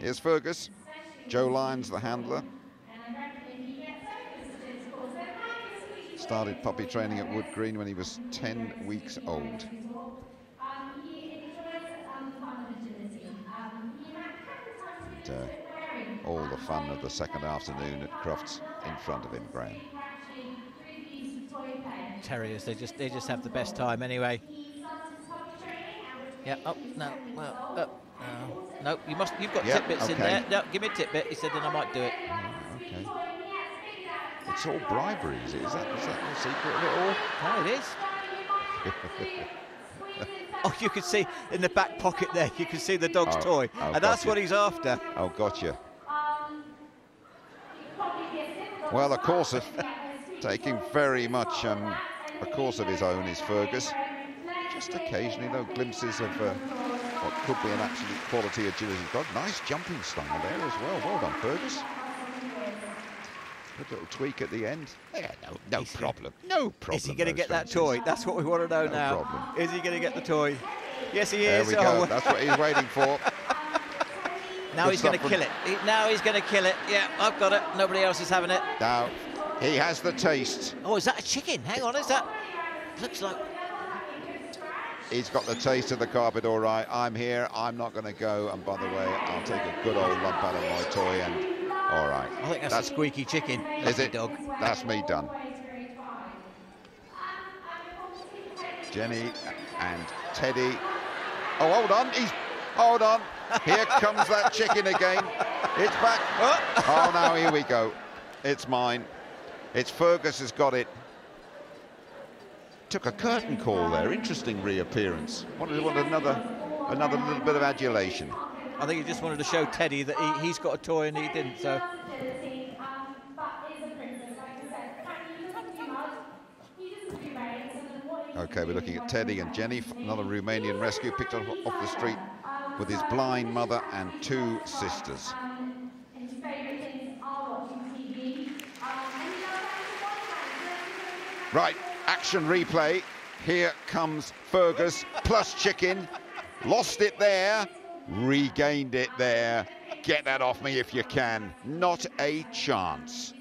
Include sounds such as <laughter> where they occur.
Here's Fergus. Joe Lyons, the handler. Started puppy training at Wood Green when he was 10 weeks old. And, uh, all the fun of the second afternoon at Crufts in front of him, Graham. Terriers, they just they just have the best time anyway. Yeah. Oh no. Well. Uh, no. No. You must. You've got Yep, tidbits in okay. there. No. Give me a tidbit. He said, then I might do it. Okay. It's all bribery, is it? Is that, is that the secret of it all? No, it is. <laughs> Oh, you can see in the back pocket there. You can see the dog's Oh, toy, oh, and that's gotcha. what he's after. Oh, gotcha. Well, of course, <laughs> taking very much um, a course of his own is Fergus. Just occasionally, though, glimpses of uh, what could be an absolute quality agility dog. Nice jumping style there as well. Well done, Fergus. Good little tweak at the end. Yeah, no, no Is he- problem. No problem. Is he going to get that toy? That's what we want to know No now. problem. Is he going to get the toy? Yes, he There is. There we Oh, go. That's what he's waiting for. <laughs> now Good he's going to kill it. He, now he's going to kill it. Yeah, I've got it. Nobody else is having it. Now, he has the taste. Oh, is that a chicken? Hang on, is that? Looks like. He's got the taste of the carpet, all right. I'm here. I'm not going to go. And by the way, I'll take a good old lump out of my toy. And all right, I think that's, a squeaky chicken. is Lucky it? dog? That's me done. Jenny and Teddy. Oh, hold on. He's hold on. Here <laughs> comes that chicken again. It's back. Oh. oh, now here we go. It's mine. It's Fergus has got it. Took a curtain call there. Interesting reappearance. Wanted, wanted another, another little bit of adulation. I think he just wanted to show Teddy that he, he's got a toy and he didn't. So Okay, we're looking at Teddy and Jenny, another Romanian rescue picked up off the street with his blind mother and two sisters. Right, action replay. Here comes Fergus plus chicken. Lost it there, regained it there. Get that off me if you can. Not a chance.